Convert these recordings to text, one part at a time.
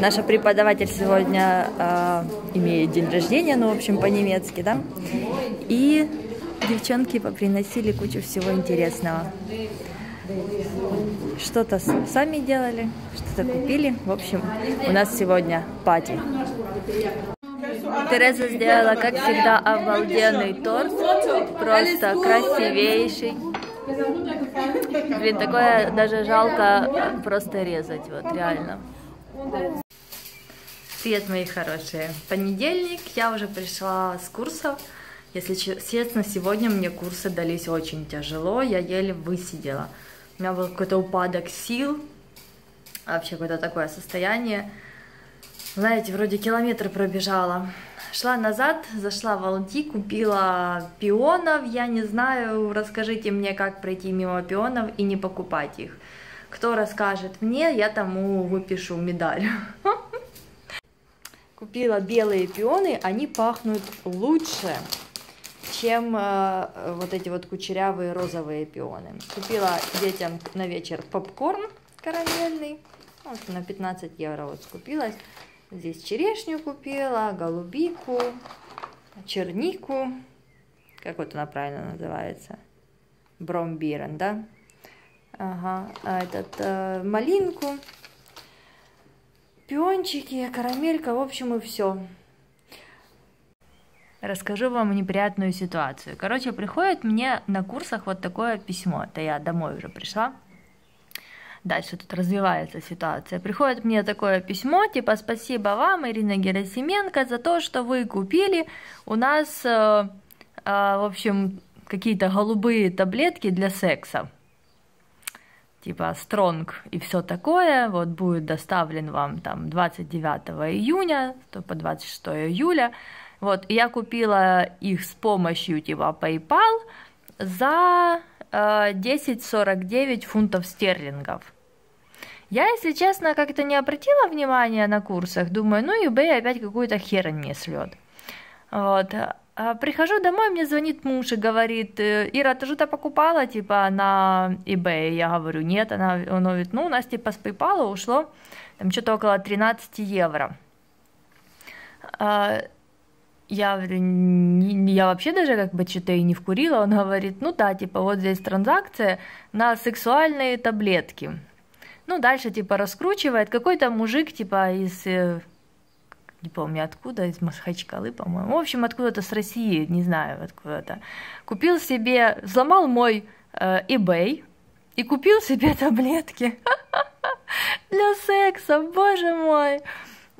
Наша преподаватель сегодня э, имеет день рождения, ну, в общем, по-немецки, да? И девчонки поприносили кучу всего интересного. Что-то сами делали, что-то купили. В общем, у нас сегодня пати. Тереза сделала, как всегда, обалденный торт. Просто красивейший. Блин, такое даже жалко просто резать, вот реально. Привет, мои хорошие. Понедельник, я уже пришла с курсов. Если честно, сегодня мне курсы дались очень тяжело, я еле высидела. У меня был какой-то упадок сил, вообще какое-то такое состояние. Знаете, вроде километр пробежала. Шла назад, зашла в Алди, купила пионов, я не знаю, расскажите мне, как пройти мимо пионов и не покупать их. Кто расскажет мне, я тому выпишу медаль. Купила белые пионы, они пахнут лучше, чем э, вот эти вот кучерявые розовые пионы. Купила детям на вечер попкорн карамельный, вот на 15 евро вот скупилась. Здесь черешню купила, голубику, чернику, как вот она правильно называется, бромбирен, да? Ага, а этот, э, малинку, пиончики, карамелька, в общем, и все. Расскажу вам неприятную ситуацию. Короче, приходит мне на курсах вот такое письмо. Это я домой уже пришла дальше тут развивается ситуация. Приходит мне такое письмо, типа, спасибо вам, Ирина Герасименко, за то, что вы купили у нас, э, э, в общем, какие-то голубые таблетки для секса. Типа стронг и все такое, вот будет доставлен вам там 29 июня, то по 26 июля. Вот, я купила их с помощью типа PayPal за 10,49 э, фунтов стерлингов. Я, если честно, как-то не обратила внимания на курсах. Думаю, ну, eBay опять какую-то херень мне слет. Вот. А прихожу домой, мне звонит муж и говорит, «Э, Ира, ты что-то покупала, типа, на eBay? Я говорю, нет. Она, он говорит, ну, у нас, типа, с PayPal ушло там что-то около 13 евро. А, я говорю, я вообще даже как бы что-то и не вкурила. Он говорит, ну да, типа, вот здесь транзакция на сексуальные таблетки ну, дальше, типа, раскручивает. Какой-то мужик, типа, из, э, не помню откуда, из Махачкалы, по-моему. В общем, откуда-то с России, не знаю, откуда-то. Купил себе, взломал мой э, eBay и купил себе таблетки для секса, боже мой.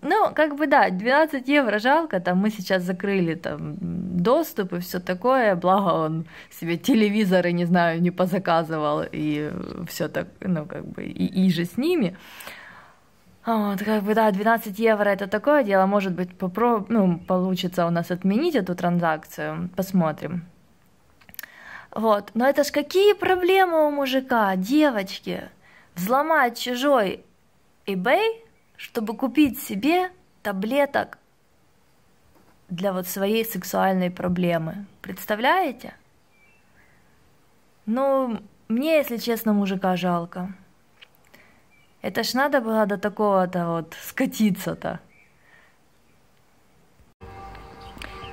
Ну, как бы да, 12 евро жалко, там мы сейчас закрыли там доступ и все такое, благо он себе телевизоры, не знаю, не позаказывал и все так, ну, как бы, и, и же с ними. Вот, как бы, да, 12 евро это такое дело, может быть, попроб... ну, получится у нас отменить эту транзакцию, посмотрим. Вот, но это ж какие проблемы у мужика, девочки, взломать чужой eBay – чтобы купить себе таблеток для вот своей сексуальной проблемы. Представляете? Ну, мне, если честно, мужика жалко. Это ж надо было до такого-то вот скатиться-то.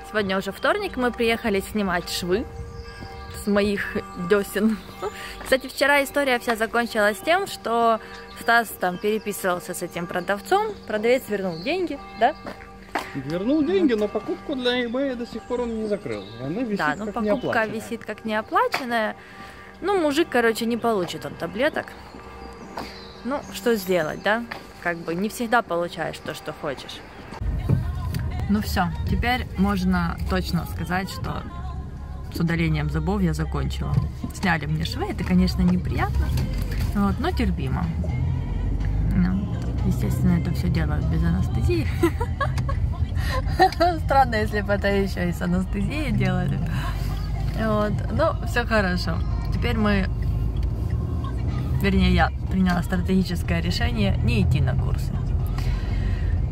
Сегодня уже вторник, мы приехали снимать швы с моих десен. Кстати, вчера история вся закончилась тем, что Стас там переписывался с этим продавцом, продавец вернул деньги, да? Вернул деньги, но покупку для eBay до сих пор он не закрыл. Она висит да, ну как покупка висит как неоплаченная. Ну, мужик, короче, не получит он таблеток. Ну, что сделать, да? Как бы не всегда получаешь то, что хочешь. Ну все, теперь можно точно сказать, что с удалением зубов я закончила. Сняли мне швы, это, конечно, неприятно, вот, но терпимо. Ну, естественно, это все делают без анестезии. Странно, если бы это еще и с анестезией делали. Вот, ну, все хорошо. Теперь мы, вернее, я приняла стратегическое решение не идти на курсы.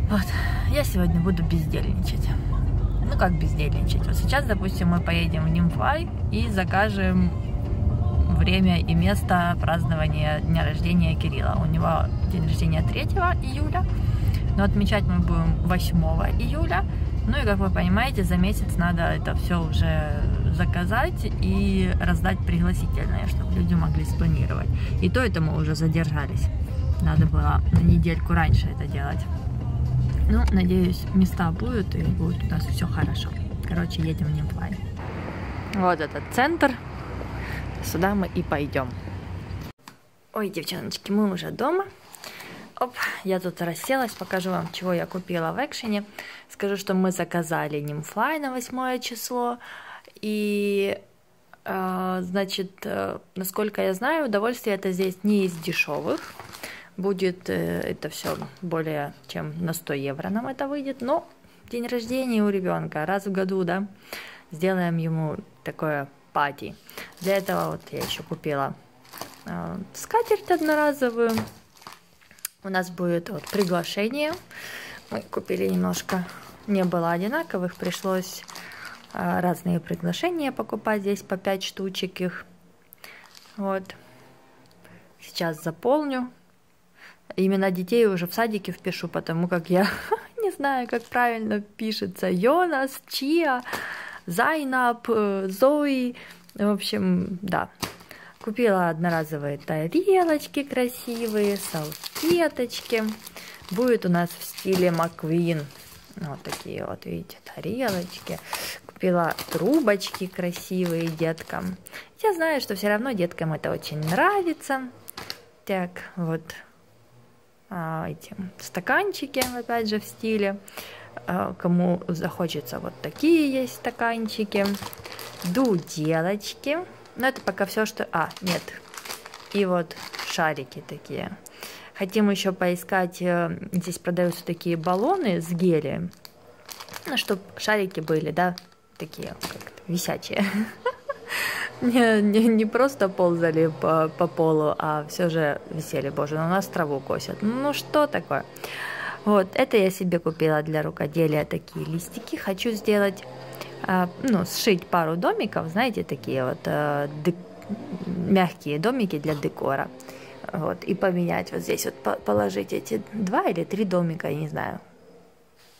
Вот, я сегодня буду бездельничать ну как бездельничать. Вот сейчас, допустим, мы поедем в Нимфай и закажем время и место празднования дня рождения Кирилла. У него день рождения 3 июля, но отмечать мы будем 8 июля. Ну и, как вы понимаете, за месяц надо это все уже заказать и раздать пригласительные, чтобы люди могли спланировать. И то это мы уже задержались. Надо было на недельку раньше это делать. Ну, надеюсь, места будут и будет у нас все хорошо. Короче, едем в Нимфлайн. Вот этот центр. Сюда мы и пойдем. Ой, девчоночки, мы уже дома. Оп, я тут расселась, покажу вам, чего я купила в экшене. Скажу, что мы заказали Нимфлай на 8 число. И, э, значит, э, насколько я знаю, удовольствие это здесь не из дешевых будет э, это все более чем на 100 евро нам это выйдет. Но день рождения у ребенка раз в году, да, сделаем ему такое пати. Для этого вот я еще купила скатерть одноразовую. У нас будет вот приглашение. Мы купили немножко, не было одинаковых, пришлось разные приглашения покупать здесь по 5 штучек их. Вот. Сейчас заполню Имена детей уже в садике впишу, потому как я не знаю, как правильно пишется. Йонас, Чия, Зайнап, э, Зои. В общем, да. Купила одноразовые тарелочки красивые, салфеточки. Будет у нас в стиле Маквин. Вот такие вот, видите, тарелочки. Купила трубочки красивые деткам. Я знаю, что все равно деткам это очень нравится. Так, вот а, эти стаканчики, опять же, в стиле. А, кому захочется, вот такие есть стаканчики. Дуделочки. Но это пока все, что... А, нет. И вот шарики такие. Хотим еще поискать, э, здесь продаются такие баллоны с гелием, ну, чтобы шарики были, да, такие как висячие. Не, не, не просто ползали по, по полу, а все же висели. Боже, ну нас траву косят. Ну что такое? Вот, это я себе купила для рукоделия такие листики. Хочу сделать, э, ну, сшить пару домиков, знаете, такие вот э, мягкие домики для декора. Вот, и поменять вот здесь вот, положить эти два или три домика, я не знаю,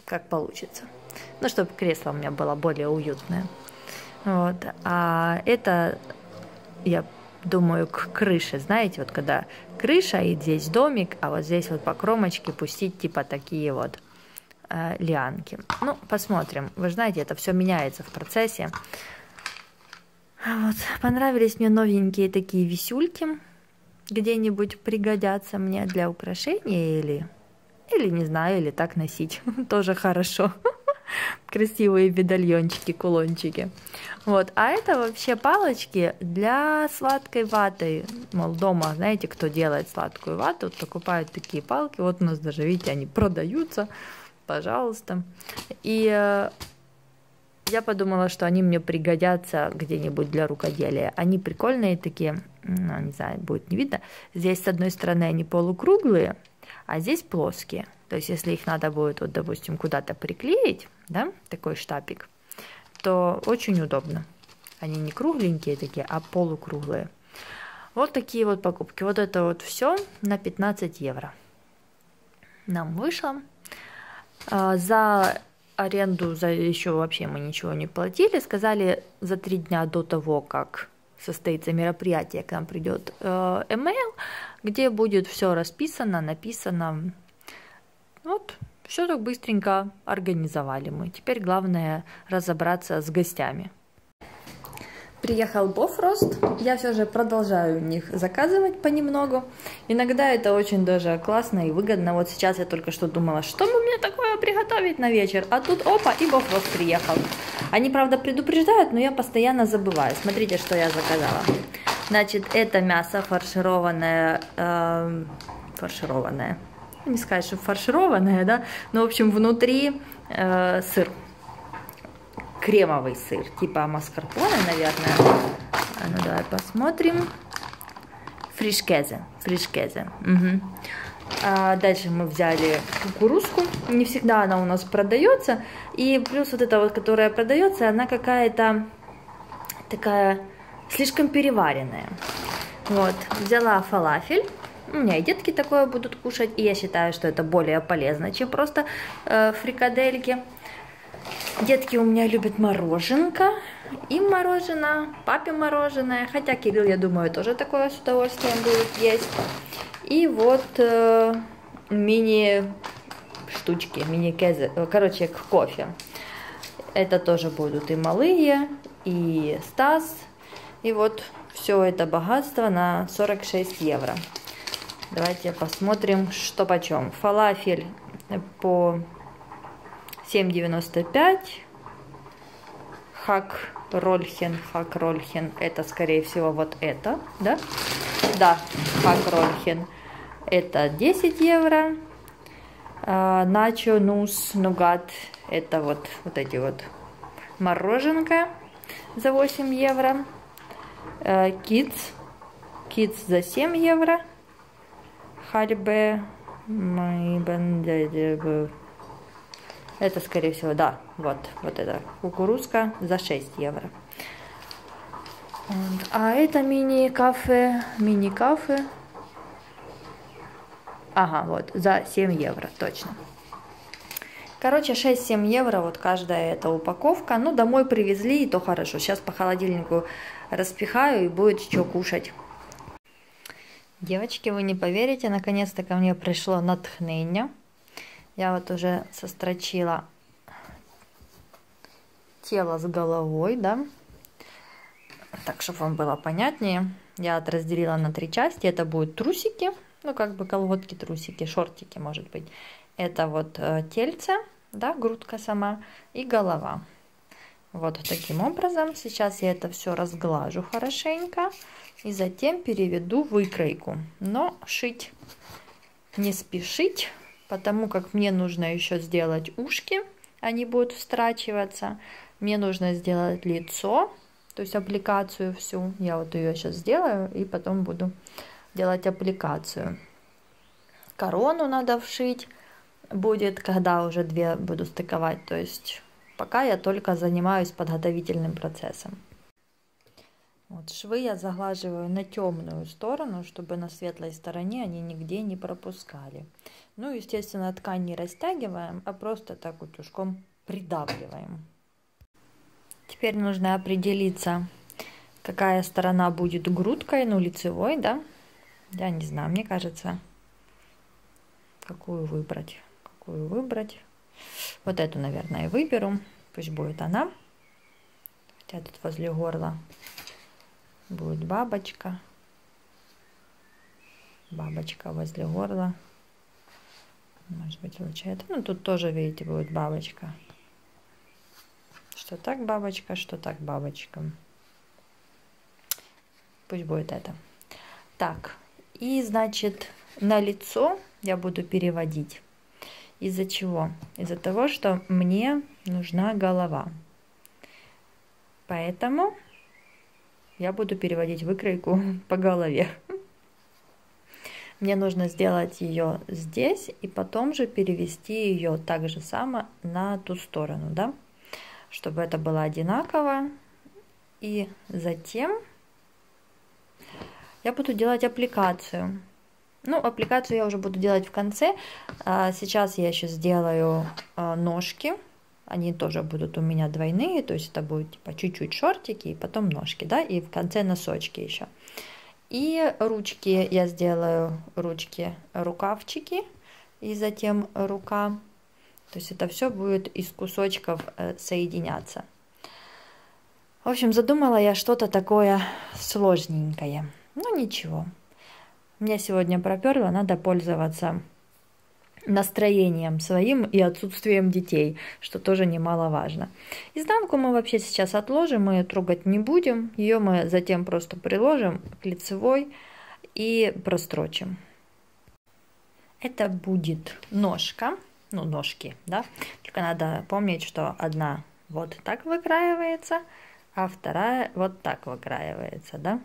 как получится. Ну, чтобы кресло у меня было более уютное. Вот. А это, я думаю, к крыше, знаете, вот когда крыша и здесь домик, а вот здесь вот по кромочке пустить типа такие вот э, лианки. Ну, посмотрим. Вы знаете, это все меняется в процессе. Вот. Понравились мне новенькие такие висюльки. Где-нибудь пригодятся мне для украшения или, или не знаю, или так носить. Тоже хорошо красивые медальончики, кулончики. Вот. А это вообще палочки для сладкой ваты. Мол, дома, знаете, кто делает сладкую вату, покупают такие палки. Вот у нас даже, видите, они продаются. Пожалуйста. И э, я подумала, что они мне пригодятся где-нибудь для рукоделия. Они прикольные такие, ну, не знаю, будет не видно. Здесь с одной стороны они полукруглые, а здесь плоские. То есть, если их надо будет, вот, допустим, куда-то приклеить, да, такой штапик, то очень удобно. Они не кругленькие такие, а полукруглые. Вот такие вот покупки. Вот это вот все на 15 евро. Нам вышло. А, за аренду, за еще вообще мы ничего не платили. Сказали за три дня до того, как состоится мероприятие, к нам придет э, email, где будет все расписано, написано, все так быстренько организовали мы. Теперь главное разобраться с гостями. Приехал Бофрост, я все же продолжаю у них заказывать понемногу. Иногда это очень даже классно и выгодно. Вот сейчас я только что думала, что бы мне такое приготовить на вечер. А тут опа, и Бофрост приехал. Они, правда, предупреждают, но я постоянно забываю. Смотрите, что я заказала. Значит, это мясо фаршированное, э, фаршированное, не сказать, что фаршированная, да, но, в общем, внутри э, сыр, кремовый сыр, типа маскарпоне, наверное. А ну, давай посмотрим. Фришкезе, фришкезе. Угу. А дальше мы взяли кукурузку, не всегда она у нас продается, и плюс вот эта вот, которая продается, она какая-то такая слишком переваренная. Вот, взяла фалафель. У меня и детки такое будут кушать, и я считаю, что это более полезно, чем просто э, фрикадельки. Детки у меня любят мороженка, им мороженое, папе мороженое, хотя Кирилл, я думаю, тоже такое с удовольствием будет есть. И вот э, мини штучки, мини кезы, э, короче, к кофе. Это тоже будут и малые, и Стас. И вот все это богатство на 46 евро. Давайте посмотрим, что почем. Фалафель по 7,95. Хак Рольхен, Хак Рольхен, это скорее всего вот это, да? Да, Хак Рольхен, это 10 евро. А, начо, нус, нугат, это вот, вот эти вот мороженка за 8 евро. Кидс, кидс за 7 евро. Хальбе, это, скорее всего, да, вот, вот это кукурузка за 6 евро. А это мини-кафе, мини-кафе. Ага, вот, за 7 евро, точно. Короче, 6-7 евро вот каждая эта упаковка. Ну, домой привезли, и то хорошо. Сейчас по холодильнику распихаю, и будет что кушать. Девочки, вы не поверите, наконец-то ко мне пришло натхнение. Я вот уже сострочила тело с головой, да, так, чтобы вам было понятнее. Я вот разделила на три части. Это будут трусики, ну, как бы колготки, трусики, шортики, может быть. Это вот э, тельце, да, грудка сама и голова. Вот таким образом. Сейчас я это все разглажу хорошенько и затем переведу выкройку. Но шить не спешить, потому как мне нужно еще сделать ушки, они будут встрачиваться. Мне нужно сделать лицо, то есть аппликацию всю. Я вот ее сейчас сделаю и потом буду делать аппликацию. Корону надо вшить будет, когда уже две буду стыковать. То есть пока я только занимаюсь подготовительным процессом. Вот швы я заглаживаю на темную сторону, чтобы на светлой стороне они нигде не пропускали. Ну, естественно, ткань не растягиваем, а просто так утюжком придавливаем. Теперь нужно определиться, какая сторона будет грудкой, ну, лицевой, да? Я не знаю, мне кажется, какую выбрать. Какую выбрать. Вот эту, наверное, выберу. Пусть будет она. Хотя тут возле горла будет бабочка. Бабочка возле горла. Может быть, лучше это. Ну, тут тоже, видите, будет бабочка. Что так бабочка, что так бабочка. Пусть будет это. Так, и, значит, на лицо я буду переводить. Из-за чего? Из-за того, что мне нужна голова. Поэтому я буду переводить выкройку по голове. Мне нужно сделать ее здесь и потом же перевести ее так же само на ту сторону, да, чтобы это было одинаково. И затем я буду делать аппликацию. Ну, аппликацию я уже буду делать в конце. А, сейчас я еще сделаю а, ножки они тоже будут у меня двойные, то есть это будет типа чуть-чуть шортики и потом ножки, да, и в конце носочки еще. И ручки я сделаю ручки, рукавчики и затем рука. То есть это все будет из кусочков э, соединяться. В общем, задумала я что-то такое сложненькое. Ну ничего. Меня сегодня проперло, надо пользоваться настроением своим и отсутствием детей, что тоже немаловажно. Изнанку мы вообще сейчас отложим, мы ее трогать не будем, ее мы затем просто приложим к лицевой и прострочим. Это будет ножка, ну ножки, да, только надо помнить, что одна вот так выкраивается, а вторая вот так выкраивается, да.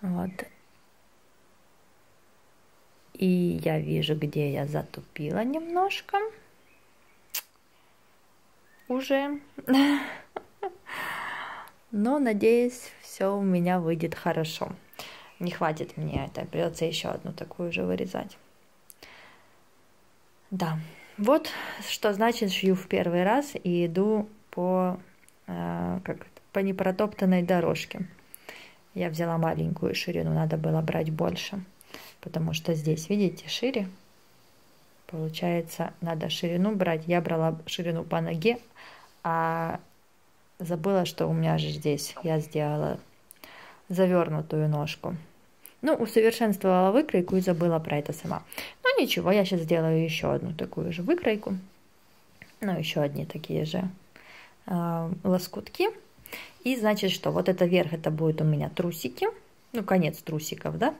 Вот и я вижу, где я затупила немножко. Уже. Но надеюсь, все у меня выйдет хорошо. Не хватит мне это, придется еще одну такую же вырезать. Да, вот что значит шью в первый раз и иду по, э, как, по непротоптанной дорожке. Я взяла маленькую ширину, надо было брать больше, потому что здесь, видите, шире. Получается, надо ширину брать. Я брала ширину по ноге, а забыла, что у меня же здесь я сделала завернутую ножку. Ну, усовершенствовала выкройку и забыла про это сама. Ну, ничего, я сейчас сделаю еще одну такую же выкройку. Ну, еще одни такие же э, лоскутки. И значит, что вот это верх, это будет у меня трусики. Ну, конец трусиков, да.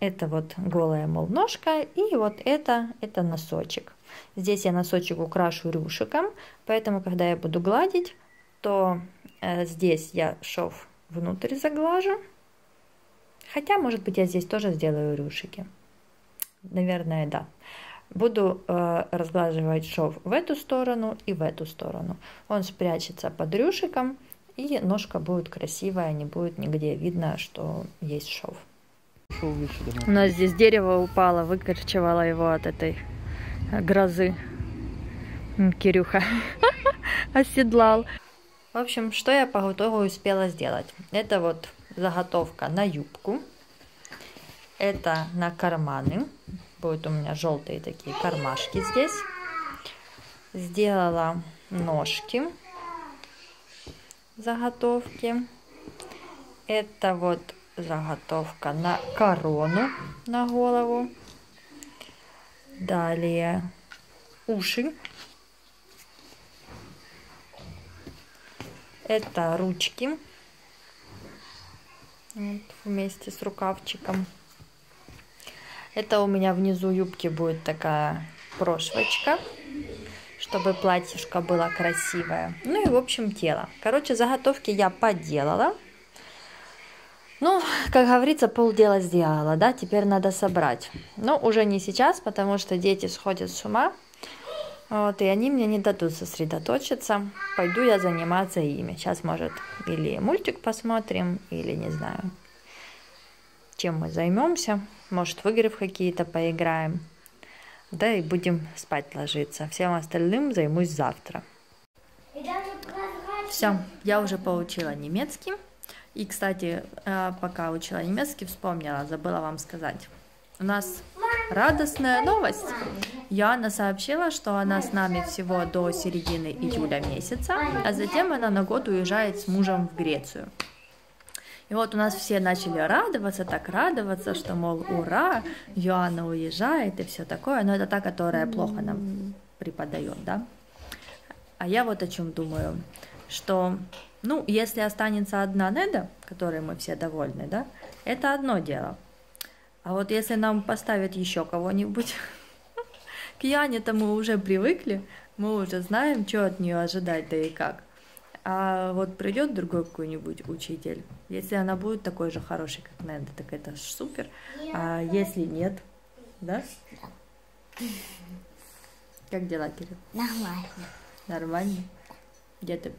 Это вот голая, мол, ножка. И вот это, это носочек. Здесь я носочек украшу рюшиком. Поэтому, когда я буду гладить, то э, здесь я шов внутрь заглажу. Хотя, может быть, я здесь тоже сделаю рюшики. Наверное, да. Буду э, разглаживать шов в эту сторону и в эту сторону. Он спрячется под рюшиком, и ножка будет красивая, не будет нигде видно, что есть шов. У нас здесь дерево упало, выкорчевало его от этой грозы. Кирюха оседлал. В общем, что я по итогу успела сделать? Это вот заготовка на юбку. Это на карманы. Будут у меня желтые такие кармашки здесь. Сделала ножки заготовки. Это вот заготовка на корону на голову. Далее уши. Это ручки вот, вместе с рукавчиком. Это у меня внизу юбки будет такая прошвочка, чтобы платьишко было красивое. Ну и в общем тело. Короче, заготовки я поделала. Ну, как говорится, полдела сделала, да, теперь надо собрать. Но уже не сейчас, потому что дети сходят с ума. Вот, и они мне не дадут сосредоточиться. Пойду я заниматься ими. Сейчас, может, или мультик посмотрим, или не знаю, чем мы займемся. Может, в игры в какие-то поиграем. Да, и будем спать ложиться. Всем остальным займусь завтра. Все, я уже получила немецкий. И, кстати, э, пока учила немецкий, вспомнила, забыла вам сказать. У нас радостная новость. Яна сообщила, что она с нами всего до середины июля месяца, а затем она на год уезжает с мужем в Грецию. И вот у нас все начали радоваться, так радоваться, что, мол, ура, Йоанна уезжает и все такое, но это та, которая плохо нам преподает, да. А я вот о чем думаю, что, ну, если останется одна Неда, которой мы все довольны, да, это одно дело. А вот если нам поставят еще кого-нибудь, к Яне-то мы уже привыкли, мы уже знаем, что от нее ожидать, да и как. А вот придет другой какой-нибудь учитель, если она будет такой же хороший, как Неда, так это ж супер. А если нет, да? Да. Как дела, Кирилл? Нормально. Нормально? Где ты?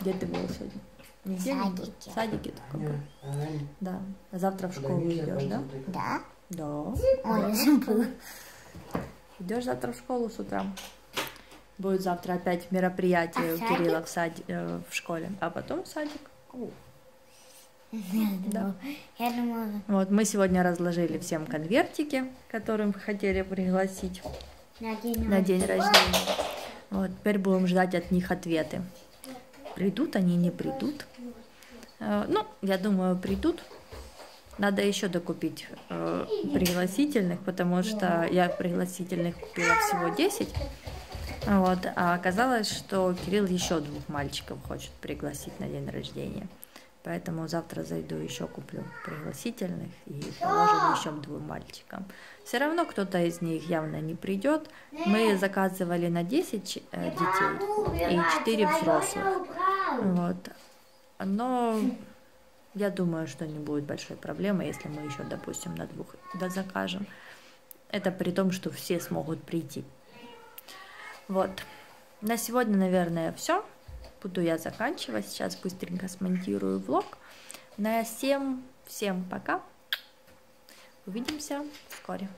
Где ты был сегодня? Нигде не был? В садике только был. Да. А завтра в школу идешь, да? Да? Да. Ой, я забыла. Идешь завтра в школу с утра. Будет завтра опять мероприятие А у Кирилла в, саде, э, в школе, а потом садик. Я думала, я думала, Вот мы сегодня разложили всем конвертики, которым хотели пригласить на день на день рождения. Вот теперь будем ждать от них ответы. Придут они, не придут. Э, Ну, я думаю, придут. Надо еще докупить э, пригласительных, потому что я пригласительных купила всего 10. Вот, а оказалось, что Кирилл еще двух мальчиков хочет пригласить на день рождения. Поэтому завтра зайду еще куплю пригласительных и положим еще двум мальчикам. Все равно кто-то из них явно не придет. Мы заказывали на 10 ч- э, детей и 4 взрослых. Вот. Но я думаю, что не будет большой проблемы, если мы еще, допустим, на двух закажем. Это при том, что все смогут прийти. Вот. На сегодня, наверное, все. Буду я заканчивать. Сейчас быстренько смонтирую влог. На всем Всем пока. Увидимся вскоре.